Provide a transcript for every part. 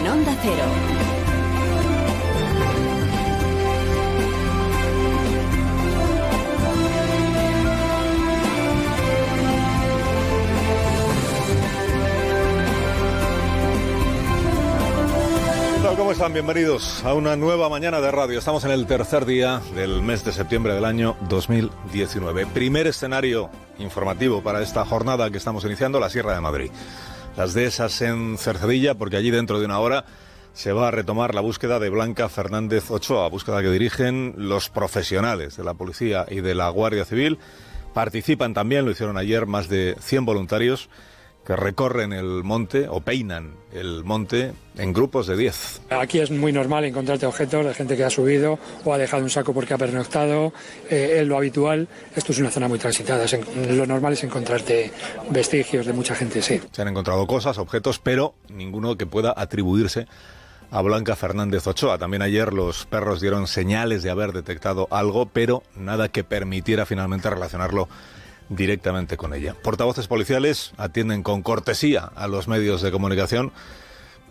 en Onda Cero. ¿Cómo están? Bienvenidos a una nueva mañana de radio. Estamos en el tercer día del mes de septiembre del año 2019. Primer escenario informativo para esta jornada que estamos iniciando, la Sierra de Madrid. Las dehesas en Cercedilla, porque allí dentro de una hora se va a retomar la búsqueda de Blanca Fernández Ochoa, búsqueda que dirigen los profesionales de la policía y de la Guardia Civil. Participan también, lo hicieron ayer, más de 100 voluntarios que recorren el monte o peinan el monte en grupos de 10. Aquí es muy normal encontrarte objetos de gente que ha subido o ha dejado un saco porque ha pernoctado, eh, es lo habitual. Esto es una zona muy transitada, lo normal es encontrarte vestigios de mucha gente, sí. Se han encontrado cosas, objetos, pero ninguno que pueda atribuirse a Blanca Fernández Ochoa. También ayer los perros dieron señales de haber detectado algo, pero nada que permitiera finalmente relacionarlo directamente con ella. Portavoces policiales atienden con cortesía a los medios de comunicación,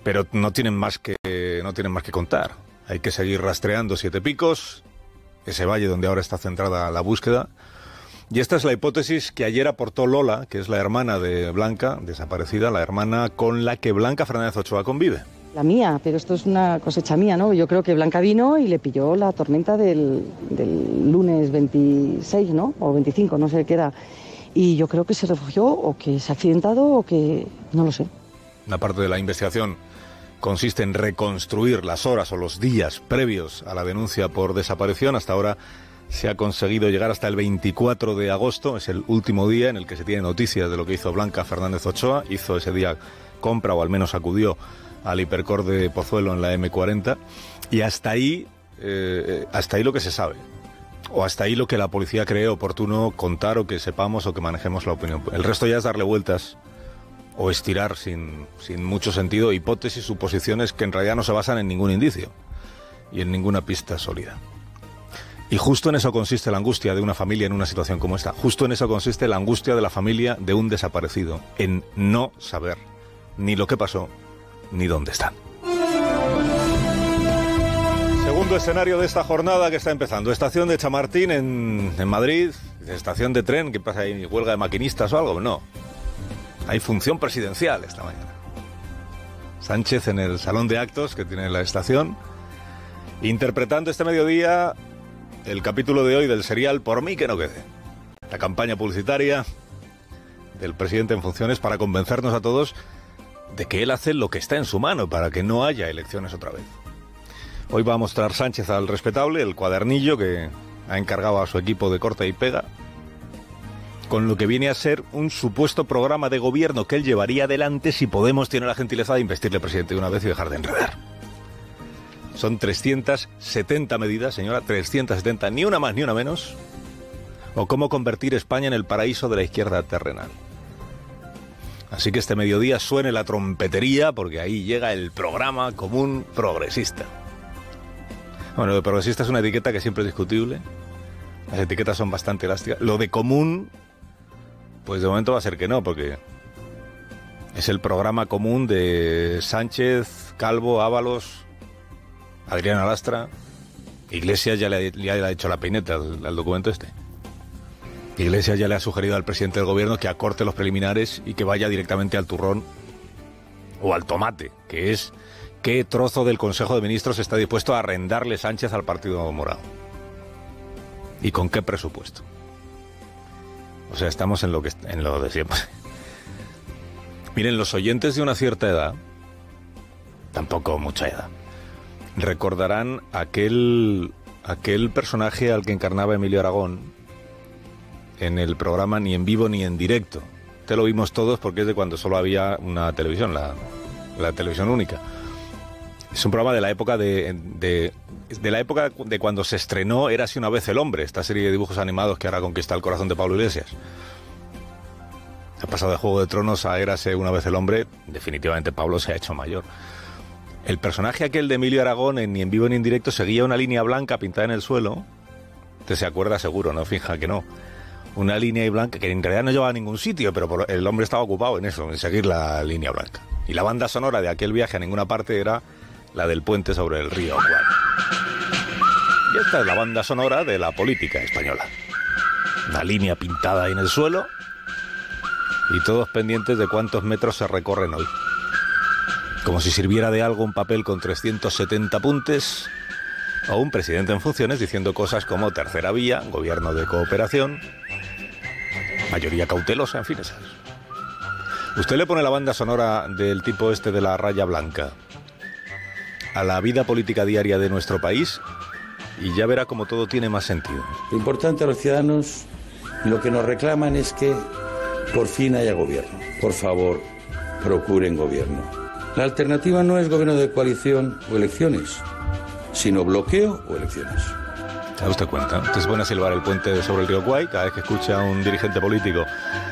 pero no tienen más que, no tienen más que contar. Hay que seguir rastreando siete picos, ese valle donde ahora está centrada la búsqueda. Y esta es la hipótesis que ayer aportó Lola, que es la hermana de Blanca, desaparecida, la hermana con la que Blanca Fernández Ochoa convive. La mía, pero esto es una cosecha mía, ¿no? Yo creo que Blanca vino y le pilló la tormenta del, del lunes 26, ¿no? O 25, no sé qué era. Y yo creo que se refugió o que se ha accidentado o que no lo sé. Una parte de la investigación consiste en reconstruir las horas o los días previos a la denuncia por desaparición. Hasta ahora se ha conseguido llegar hasta el 24 de agosto, es el último día en el que se tiene noticias de lo que hizo Blanca Fernández Ochoa. Hizo ese día compra o al menos acudió al hipercor de Pozuelo en la M40 y hasta ahí, eh, hasta ahí lo que se sabe. O hasta ahí lo que la policía cree oportuno contar o que sepamos o que manejemos la opinión. El resto ya es darle vueltas o estirar sin, sin mucho sentido hipótesis, suposiciones que en realidad no se basan en ningún indicio y en ninguna pista sólida. Y justo en eso consiste la angustia de una familia en una situación como esta. Justo en eso consiste la angustia de la familia de un desaparecido, en no saber ni lo que pasó ni dónde están. Segundo escenario de esta jornada que está empezando. Estación de Chamartín en, en Madrid. Estación de tren, ¿qué pasa ahí? ¿Huelga de maquinistas o algo? No. Hay función presidencial esta mañana. Sánchez en el salón de actos que tiene la estación, interpretando este mediodía el capítulo de hoy del serial Por mí que no quede. La campaña publicitaria del presidente en funciones para convencernos a todos de que él hace lo que está en su mano para que no haya elecciones otra vez. Hoy va a mostrar Sánchez al respetable el cuadernillo que ha encargado a su equipo de corte y pega, con lo que viene a ser un supuesto programa de gobierno que él llevaría adelante si Podemos tiene la gentileza de investirle presidente de una vez y dejar de enredar. Son 370 medidas, señora, 370, ni una más ni una menos. O cómo convertir España en el paraíso de la izquierda terrenal. Así que este mediodía suene la trompetería porque ahí llega el programa común progresista. Bueno, lo de progresista es una etiqueta que siempre es discutible. Las etiquetas son bastante elásticas. Lo de común, pues de momento va a ser que no, porque es el programa común de Sánchez, Calvo, Ábalos, Adriana Lastra. Iglesias ya le, ya le ha hecho la peineta al documento este. Iglesias ya le ha sugerido al presidente del gobierno que acorte los preliminares y que vaya directamente al turrón o al tomate, que es qué trozo del Consejo de Ministros está dispuesto a arrendarle Sánchez al Partido Morado. ¿Y con qué presupuesto? O sea, estamos en lo, que, en lo de siempre. Miren, los oyentes de una cierta edad, tampoco mucha edad, recordarán aquel, aquel personaje al que encarnaba Emilio Aragón, en el programa ni en vivo ni en directo. Te lo vimos todos porque es de cuando solo había una televisión, la, televisión única. Es un programa de la época de, de, la época de cuando se estrenó Érase una vez el hombre, esta serie de dibujos animados que ahora conquista el corazón de Pablo Iglesias. Ha pasado de Juego de Tronos a Érase una vez el hombre, definitivamente Pablo se ha hecho mayor. El personaje aquel de Emilio Aragón, en, ni en vivo ni en directo, seguía una línea blanca pintada en el suelo. Te se acuerda seguro, no finja que no una línea blanca que en realidad no llevaba a ningún sitio, pero el hombre estaba ocupado en eso, en seguir la línea blanca. Y la banda sonora de aquel viaje a ninguna parte era la del puente sobre el río Guay. Y esta es la banda sonora de la política española. Una línea pintada en el suelo y todos pendientes de cuántos metros se recorren hoy. Como si sirviera de algo un papel con 370 apuntes o un presidente en funciones diciendo cosas como tercera vía, gobierno de cooperación, mayoría cautelosa, en fin, esas. Usted le pone la banda sonora del tipo este de la raya blanca a la vida política diaria de nuestro país y ya verá como todo tiene más sentido. Lo importante a los ciudadanos, lo que nos reclaman es que por fin haya gobierno. Por favor, procuren gobierno. La alternativa no es gobierno de coalición o elecciones, sino bloqueo o elecciones. ¿Se da usted cuenta? Se pone a silbar el puente sobre el río Guay cada vez que escucha a un dirigente político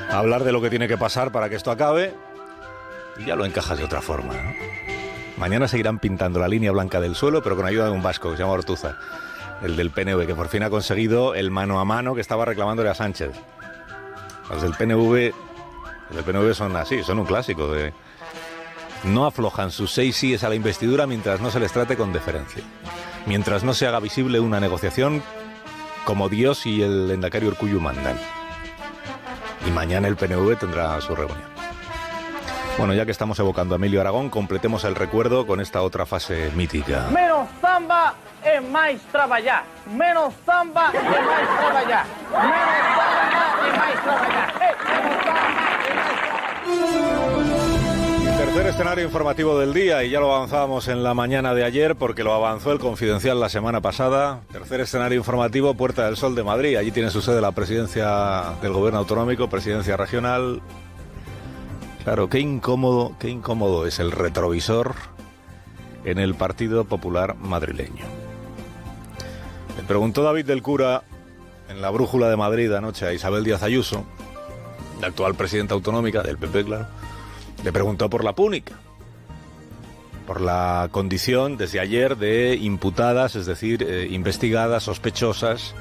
hablar de lo que tiene que pasar para que esto acabe y ya lo encajas de otra forma. ¿no? Mañana seguirán pintando la línea blanca del suelo, pero con ayuda de un vasco que se llama Ortuza, el del PNV, que por fin ha conseguido el mano a mano que estaba reclamándole a Sánchez. Los del PNV, los del PNV son así, son un clásico de no aflojan sus seis síes a la investidura mientras no se les trate con deferencia. Mientras no se haga visible una negociación como Dios y el Endacario Urcuyu mandan. Y mañana el PNV tendrá su reunión. Bueno, ya que estamos evocando a Emilio Aragón, completemos el recuerdo con esta otra fase mítica. Menos zamba e máis traballar. Menos zamba e máis traballar. Menos zamba e máis traballar. Tercer escenario informativo del día y ya lo avanzábamos en la mañana de ayer porque lo avanzó el Confidencial la semana pasada. Tercer escenario informativo, Puerta del Sol de Madrid. Allí tiene su sede la presidencia del gobierno autonómico, presidencia regional. Claro, qué incómodo, qué incómodo es el retrovisor en el Partido Popular madrileño. Le preguntó David del Cura en la Brújula de Madrid anoche a Isabel Díaz Ayuso, la actual presidenta autonómica del PP, claro le preguntó por la púnica, por la condición desde ayer de imputadas, es decir, eh, investigadas, sospechosas,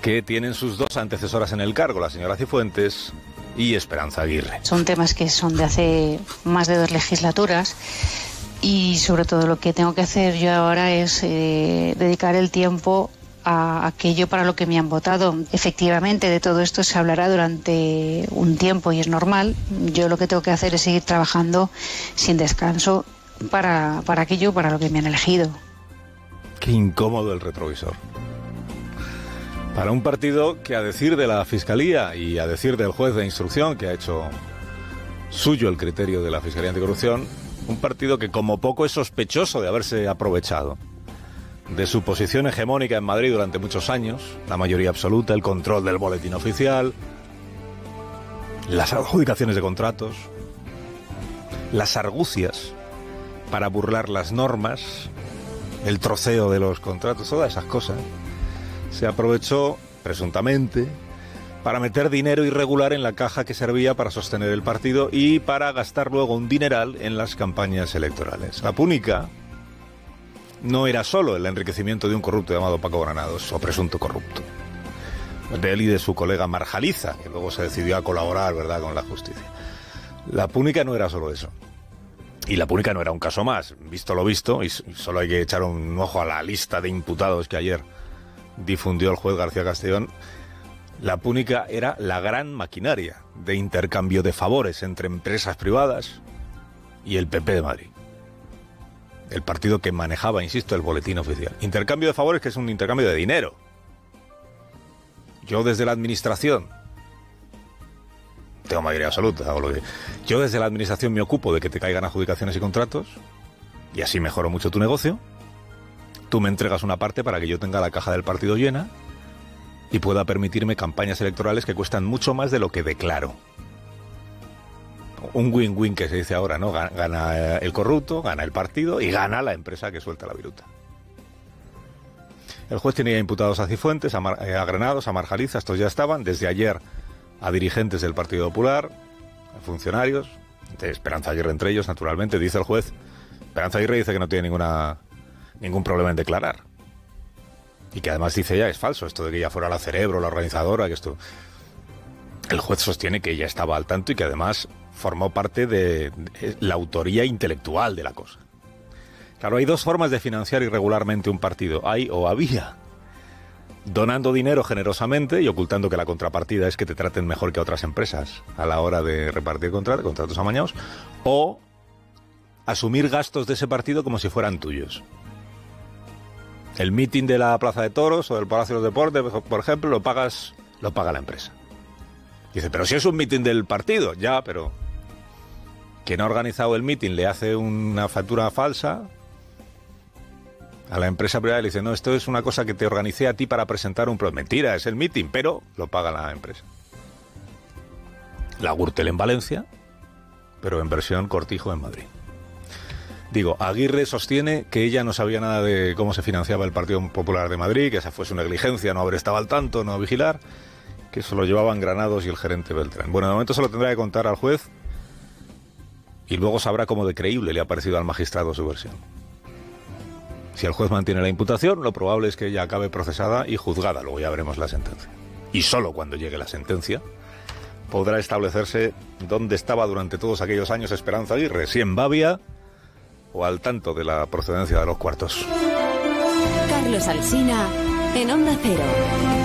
que tienen sus dos antecesoras en el cargo, la señora Cifuentes y Esperanza Aguirre. Son temas que son de hace más de dos legislaturas y sobre todo lo que tengo que hacer yo ahora es eh, dedicar el tiempo aquello para lo que me han votado. Efectivamente, de todo esto se hablará durante un tiempo y es normal. Yo lo que tengo que hacer es seguir trabajando sin descanso para, para aquello para lo que me han elegido. Qué incómodo el retrovisor. Para un partido que a decir de la Fiscalía y a decir del juez de instrucción que ha hecho suyo el criterio de la Fiscalía Anticorrupción, un partido que como poco es sospechoso de haberse aprovechado de su posición hegemónica en Madrid durante muchos años, la mayoría absoluta, el control del boletín oficial, las adjudicaciones de contratos, las argucias para burlar las normas, el troceo de los contratos, todas esas cosas, se aprovechó presuntamente para meter dinero irregular en la caja que servía para sostener el partido y para gastar luego un dineral en las campañas electorales. La púnica, no era solo el enriquecimiento de un corrupto llamado Paco Granados, o presunto corrupto. De él y de su colega Marjaliza, que luego se decidió a colaborar, ¿verdad?, con la justicia. La púnica no era solo eso. Y la púnica no era un caso más. Visto lo visto, y solo hay que echar un ojo a la lista de imputados que ayer difundió el juez García Castellón, la púnica era la gran maquinaria de intercambio de favores entre empresas privadas y el PP de Madrid el partido que manejaba, insisto, el boletín oficial. Intercambio de favores que es un intercambio de dinero. Yo desde la administración, tengo mayoría absoluta, hago lo que... Yo desde la administración me ocupo de que te caigan adjudicaciones y contratos, y así mejoro mucho tu negocio. Tú me entregas una parte para que yo tenga la caja del partido llena y pueda permitirme campañas electorales que cuestan mucho más de lo que declaro un win-win que se dice ahora, ¿no? Gana el corrupto, gana el partido y gana la empresa que suelta la viruta. El juez tenía imputados a Cifuentes, a, Mar, eh, a Granados, a Marjaliza, estos ya estaban, desde ayer a dirigentes del Partido Popular, a funcionarios, de Esperanza Aguirre entre ellos, naturalmente, dice el juez. Esperanza Aguirre dice que no tiene ninguna, ningún problema en declarar. Y que además dice ya es falso, esto de que ella fuera la cerebro, la organizadora, que esto... El juez sostiene que ella estaba al tanto y que además formó parte de la autoría intelectual de la cosa. Claro, hay dos formas de financiar irregularmente un partido. Hay o había donando dinero generosamente y ocultando que la contrapartida es que te traten mejor que otras empresas a la hora de repartir contratos, contratos amañados, o asumir gastos de ese partido como si fueran tuyos. El meeting de la Plaza de Toros o del Palacio de los Deportes, por ejemplo, lo pagas, lo paga la empresa. Dice, pero si es un meeting del partido, ya, pero quien ha organizado el meeting le hace una factura falsa a la empresa privada y le dice, no, esto es una cosa que te organicé a ti para presentar un producto. Mentira, es el meeting, pero lo paga la empresa. La Gürtel en Valencia, pero en versión cortijo en Madrid. Digo, Aguirre sostiene que ella no sabía nada de cómo se financiaba el Partido Popular de Madrid, que esa fue su negligencia, no haber estado al tanto, no vigilar, que eso lo llevaban Granados y el gerente Beltrán. Bueno, de momento se lo tendrá que contar al juez y luego sabrá cómo de creíble le ha parecido al magistrado su versión. Si el juez mantiene la imputación, lo probable es que ella acabe procesada y juzgada. Luego ya veremos la sentencia. Y solo cuando llegue la sentencia podrá establecerse dónde estaba durante todos aquellos años Esperanza Aguirre, si en Bavia o al tanto de la procedencia de los cuartos. Carlos Alsina en Onda Cero.